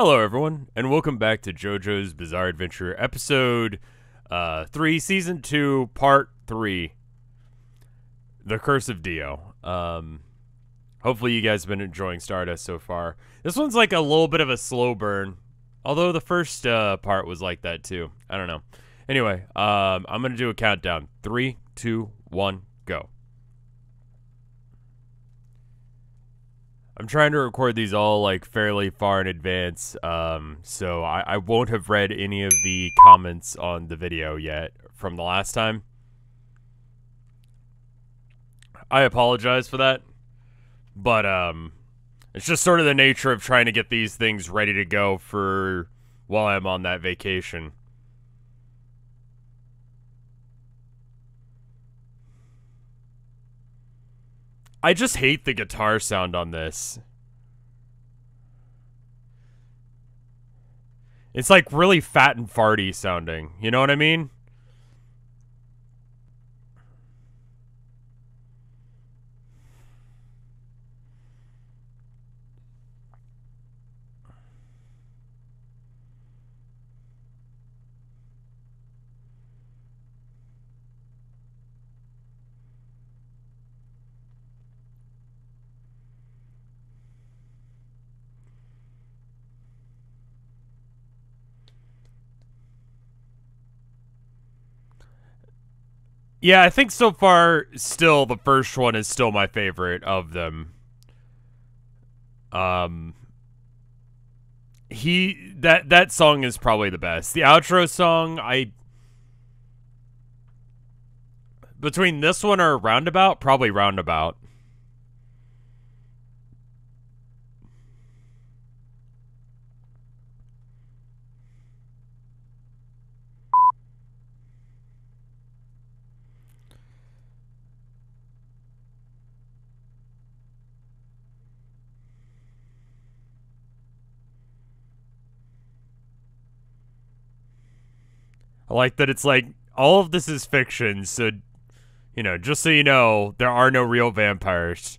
Hello, everyone, and welcome back to JoJo's Bizarre Adventure, episode uh, 3, season 2, part 3 The Curse of Dio. Um, hopefully, you guys have been enjoying Stardust so far. This one's like a little bit of a slow burn, although the first uh, part was like that too. I don't know. Anyway, um, I'm going to do a countdown three, two, one, go. I'm trying to record these all like fairly far in advance, um, so I, I won't have read any of the comments on the video yet from the last time. I apologize for that, but um, it's just sort of the nature of trying to get these things ready to go for while I'm on that vacation. I just hate the guitar sound on this. It's like really fat and farty sounding. You know what I mean? Yeah, I think so far, still the first one is still my favorite of them. Um, he that that song is probably the best. The outro song, I between this one or Roundabout, probably Roundabout. I like that it's like all of this is fiction, so you know, just so you know, there are no real vampires.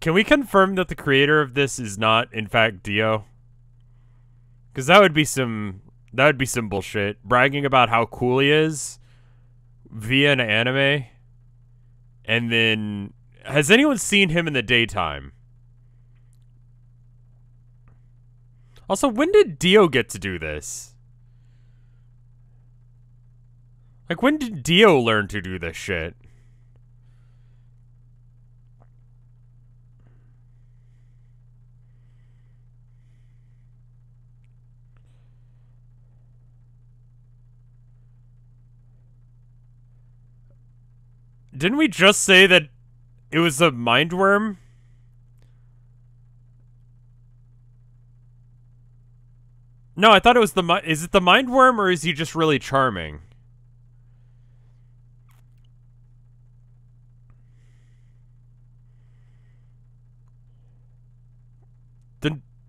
Can we confirm that the creator of this is not in fact Dio? Cuz that would be some that would be some bullshit. Bragging about how cool he is via an anime and then has anyone seen him in the daytime? Also, when did Dio get to do this? Like, when did Dio learn to do this shit? Didn't we just say that it was a mind worm? No, I thought it was the is it the mind worm or is he just really charming?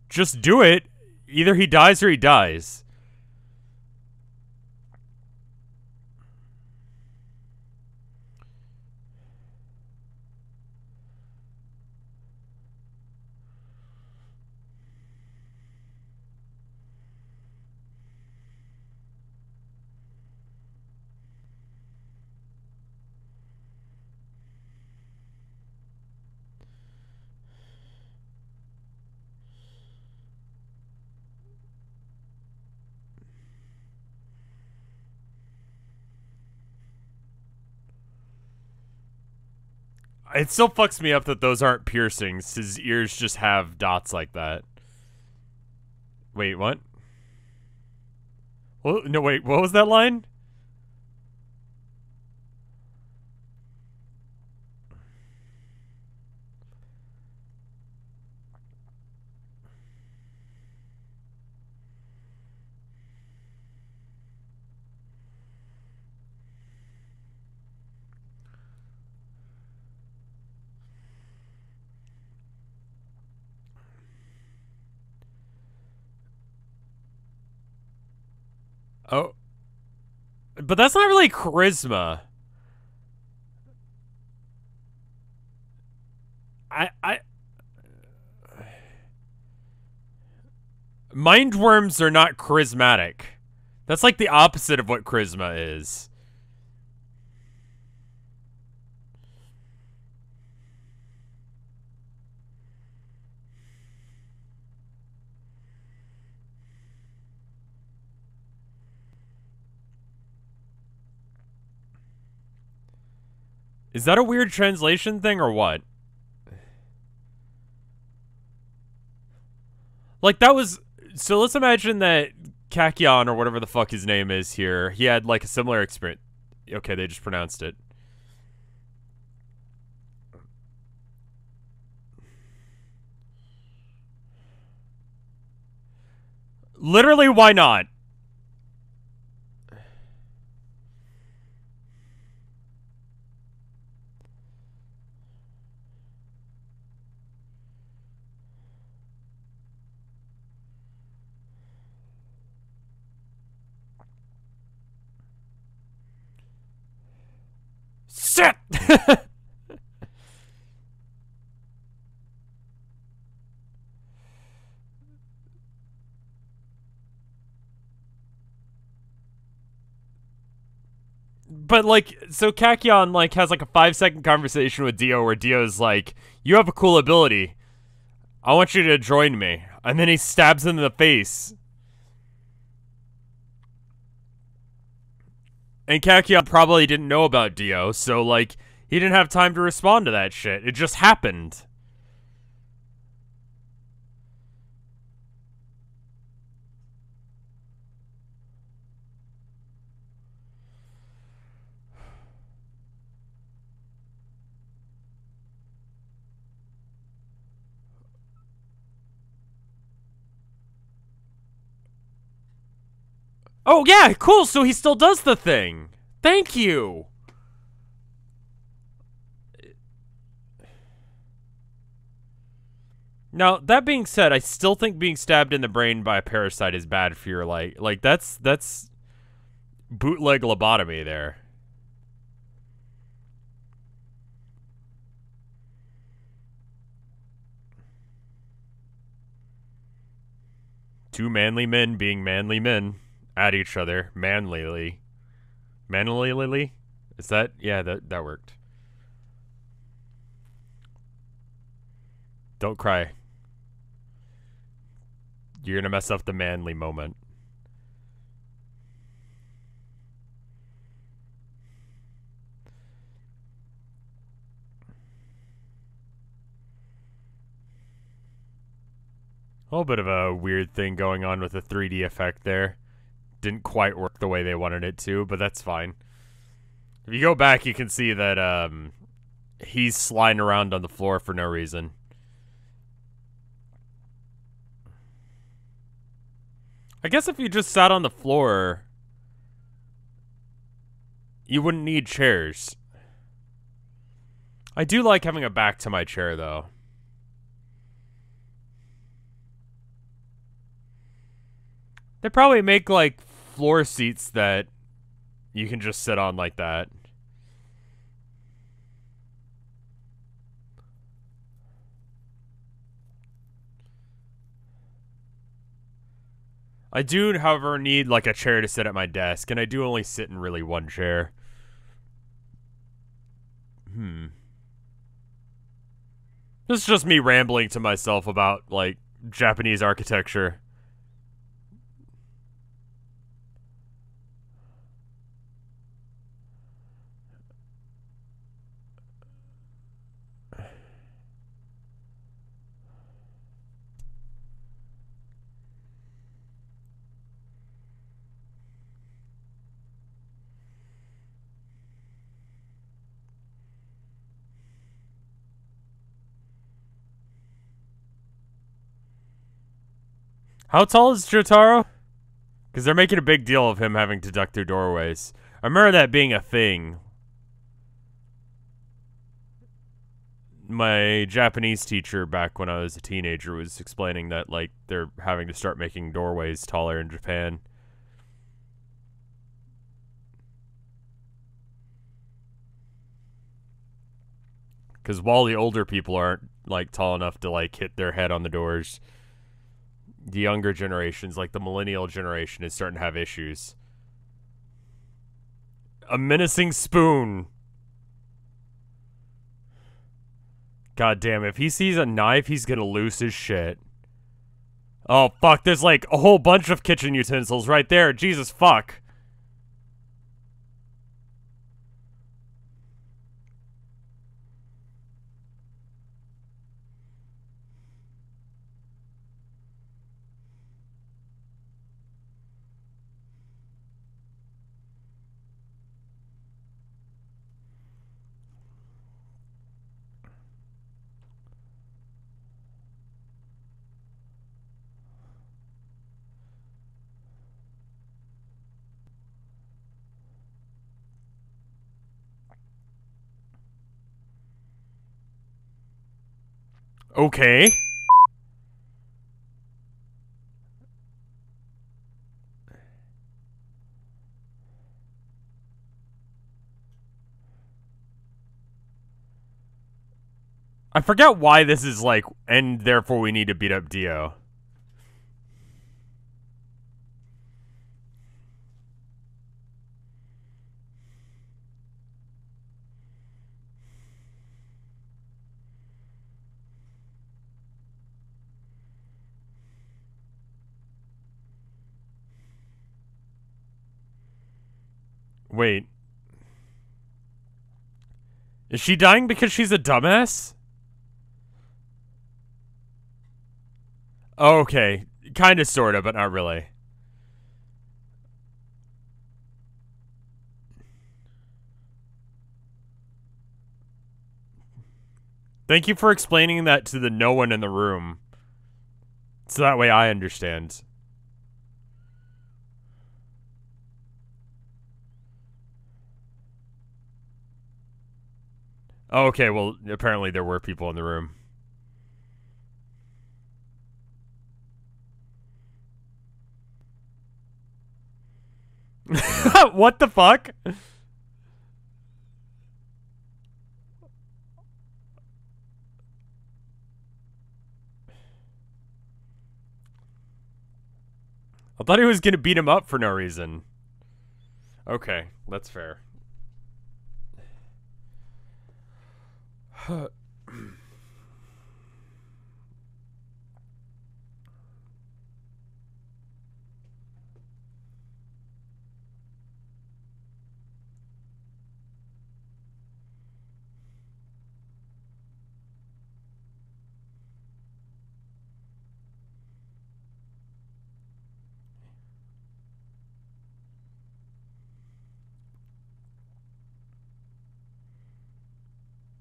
Just do it. Either he dies or he dies. It still fucks me up that those aren't piercings. His ears just have dots like that. Wait, what? Well, no, wait, what was that line? Oh. But that's not really charisma. I I Mind worms are not charismatic. That's like the opposite of what charisma is. Is that a weird translation thing or what? Like that was so let's imagine that Kakyoin or whatever the fuck his name is here, he had like a similar experience. Okay, they just pronounced it. Literally, why not? Sit! But like so Kakyoin like has like a five second conversation with Dio where Dio's like, You have a cool ability. I want you to join me. And then he stabs him in the face. And Kakyoin probably didn't know about Dio, so like he didn't have time to respond to that shit. It just happened. Oh, yeah, cool. So he still does the thing. Thank you. Now, that being said, I still think being stabbed in the brain by a parasite is bad for your like like that's that's bootleg lobotomy there. Two manly men being manly men at each other manlyly. Manlily? Is that? Yeah, that, that worked. Don't cry. You're gonna mess up the manly moment. A little bit of a weird thing going on with the 3D effect there didn't quite work the way they wanted it to, but that's fine. If you go back, you can see that um, he's sliding around on the floor for no reason. I guess if you just sat on the floor, you wouldn't need chairs. I do like having a back to my chair, though. They probably make like floor seats that you can just sit on like that. I do, however, need like a chair to sit at my desk, and I do only sit in really one chair. Hmm. This is just me rambling to myself about like Japanese architecture. How tall is Jotaro? Because they're making a big deal of him having to duck through doorways. I remember that being a thing. My Japanese teacher back when I was a teenager was explaining that, like, they're having to start making doorways taller in Japan. Because while the older people aren't, like, tall enough to, like, hit their head on the doors the younger generations, like the millennial generation, is starting to have issues. A menacing spoon. God damn, if he sees a knife, he's gonna lose his shit. Oh, fuck, there's like a whole bunch of kitchen utensils right there. Jesus, fuck. Okay. I forget why this is like, and therefore we need to beat up Dio. Wait. Is she dying because she's a dumbass? Okay. Kind of, sort of, but not really. Thank you for explaining that to the no one in the room. So that way I understand. Oh, okay, well, apparently there were people in the room. what the fuck? I thought he was gonna beat him up for no reason. Okay, that's fair. hurt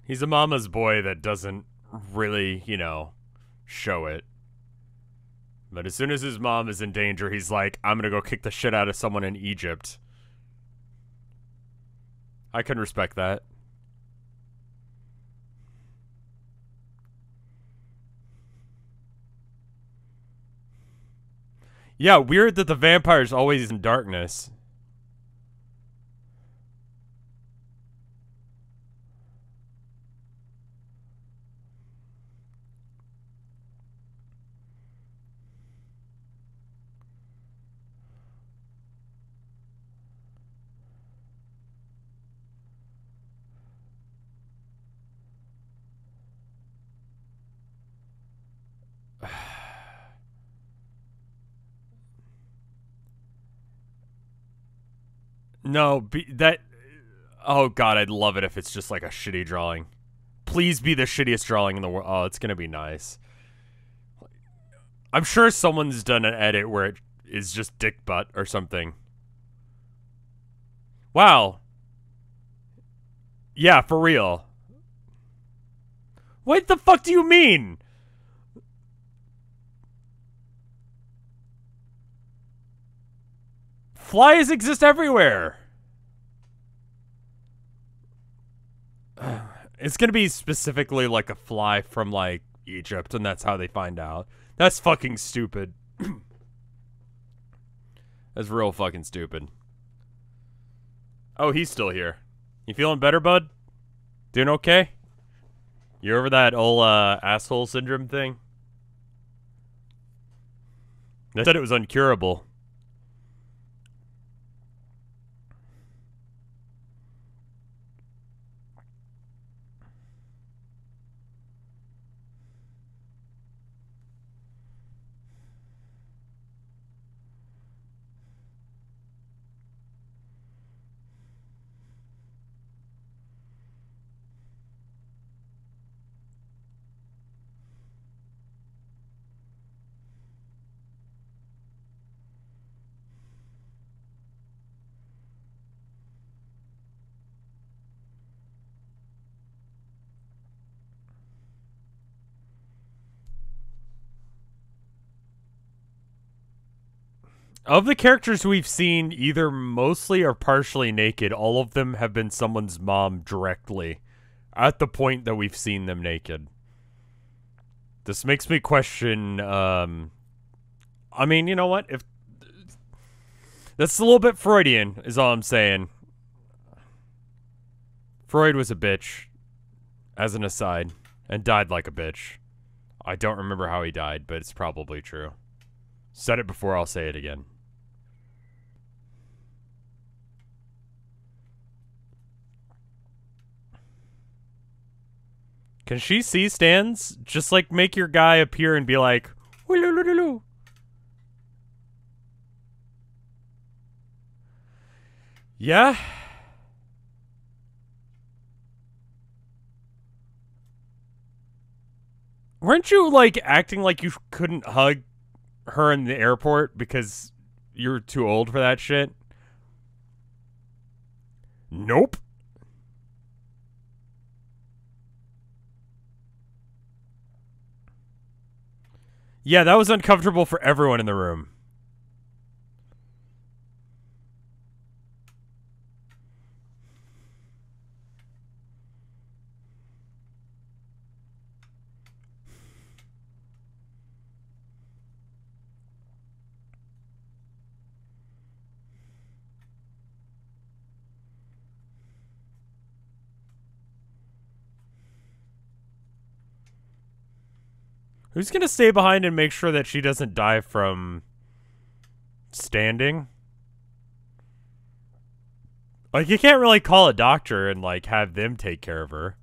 He's a mama's boy that doesn't really, you know, show it. But as soon as his mom is in danger, he's like, I'm gonna go kick the shit out of someone in Egypt. I can respect that. Yeah, weird that the vampire's always in darkness. No, be, that. Oh god, I'd love it if it's just like a shitty drawing. Please be the shittiest drawing in the world. Oh, it's gonna be nice. I'm sure someone's done an edit where it is just dick butt or something. Wow. Yeah, for real. What the fuck do you mean? Flies exist everywhere. It's gonna be specifically like a fly from like Egypt, and that's how they find out. That's fucking stupid. that's real fucking stupid. Oh, he's still here. You feeling better, bud? Doing okay? You over that old uh, asshole syndrome thing? They said it was uncurable. Of the characters we've seen, either mostly or partially naked, all of them have been someone's mom directly at the point that we've seen them naked. This makes me question. Um, I mean, you know what? If that's a little bit Freudian, is all I'm saying. Freud was a bitch, as an aside, and died like a bitch. I don't remember how he died, but it's probably true. Said it before, I'll say it again. Can she see stands? Just like make your guy appear and be like, Woo-loo-loo-loo-loo. Yeah. Weren't you like acting like you couldn't hug her in the airport because you're too old for that shit? Nope. Yeah, that was uncomfortable for everyone in the room. Who's gonna stay behind and make sure that she doesn't die from standing? Like you can't really call a doctor and like have them take care of her.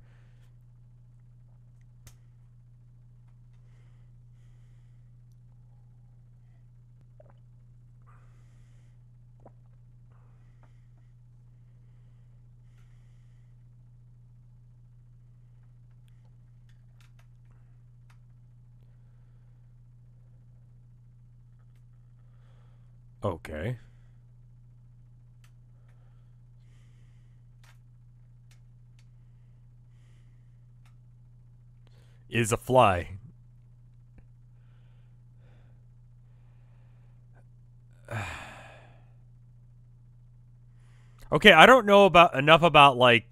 Okay. Is a fly. okay, I don't know about enough about like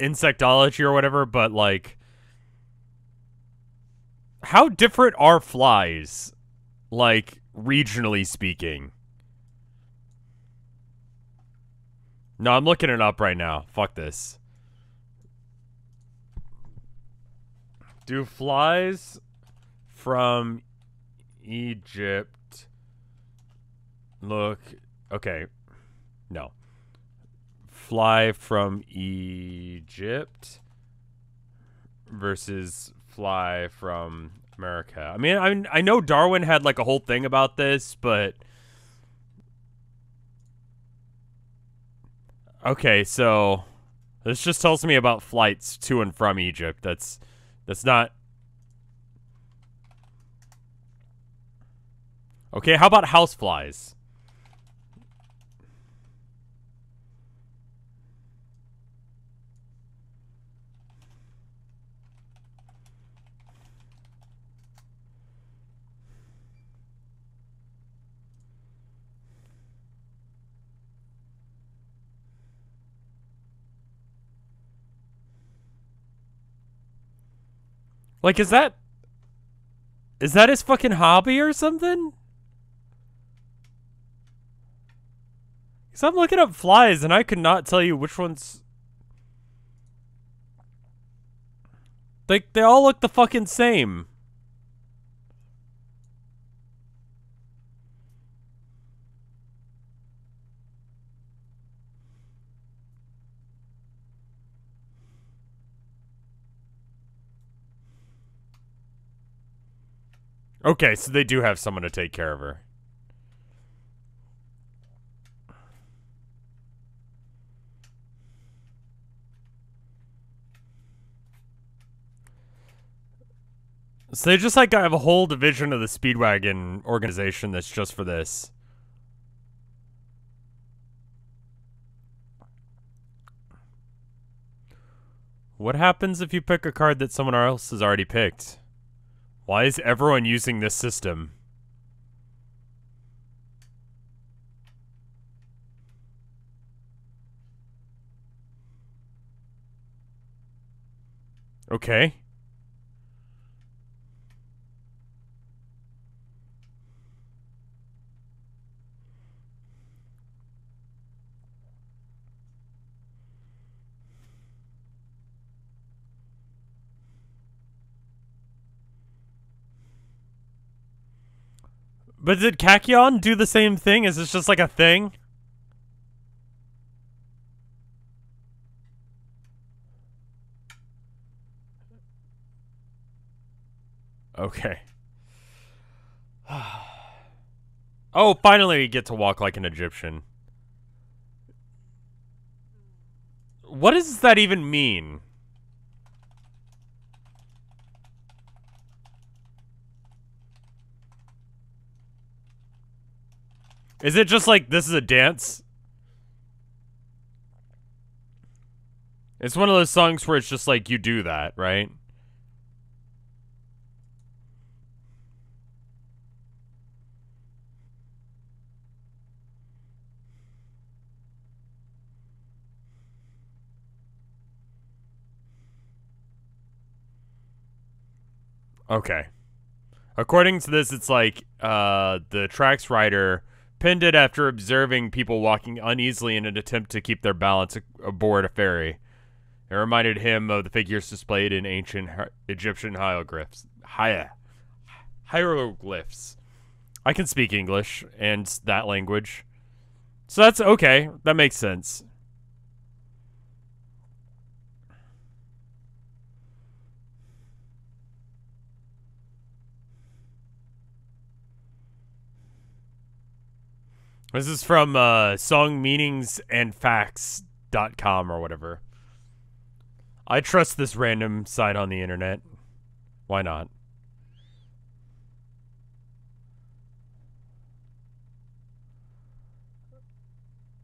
insectology or whatever, but like how different are flies like regionally speaking? No, I'm looking it up right now. Fuck this. Do flies from Egypt look okay? No. Fly from Egypt versus fly from America. I mean, I I know Darwin had like a whole thing about this, but Okay, so this just tells me about flights to and from Egypt. That's that's not Okay, how about houseflies? Like, is that... Is that his fucking hobby or something? Because I'm looking up flies and I could not tell you which ones... They, they all look the fucking same. Okay, so they do have someone to take care of her. So they just like I have a whole division of the Speedwagon organization that's just for this. What happens if you pick a card that someone else has already picked? Why is everyone using this system? Okay. But did Kakyoin do the same thing? Is this just like a thing? Okay. oh, finally we get to walk like an Egyptian. What does that even mean? Is it just like this is a dance? It's one of those songs where it's just like you do that, right? Okay. According to this, it's like uh, the tracks writer pinned it after observing people walking uneasily in an attempt to keep their balance aboard a ferry. It reminded him of the figures displayed in ancient Egyptian hieroglyphs. Hi- hieroglyphs. I can speak English and that language. So that's okay. That makes sense. This is from uh, songmeaningsandfacts.com or whatever. I trust this random site on the internet. Why not?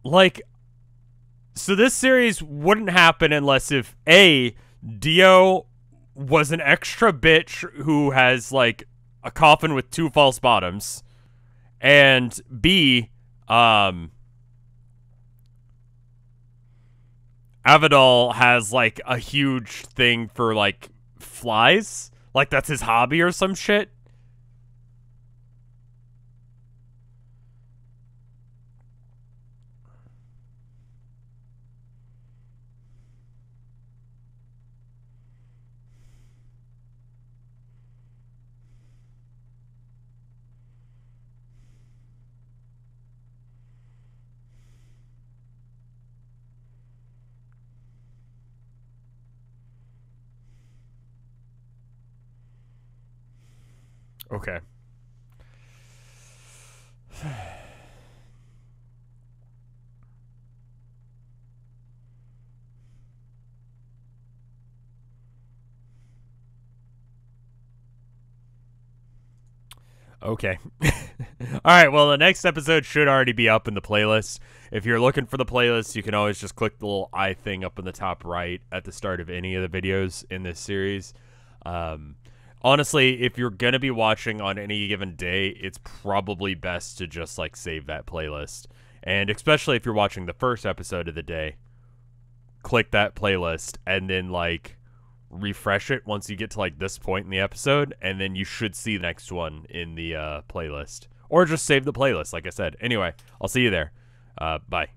Like, so this series wouldn't happen unless if A, Dio was an extra bitch who has, like, a coffin with two false bottoms, and B, um, Avdol has like a huge thing for like flies. Like that's his hobby or some shit. Okay. Okay. All right, well, the next episode should already be up in the playlist. If you're looking for the playlist, you can always just click the little eye thing up in the top right at the start of any of the videos in this series. Um, honestly, if you're gonna be watching on any given day, it's probably best to just like save that playlist. And especially if you're watching the first episode of the day, click that playlist and then like refresh it once you get to like this point in the episode, and then you should see the next one in the uh, playlist. Or just save the playlist, like I said. Anyway, I'll see you there. Uh, bye.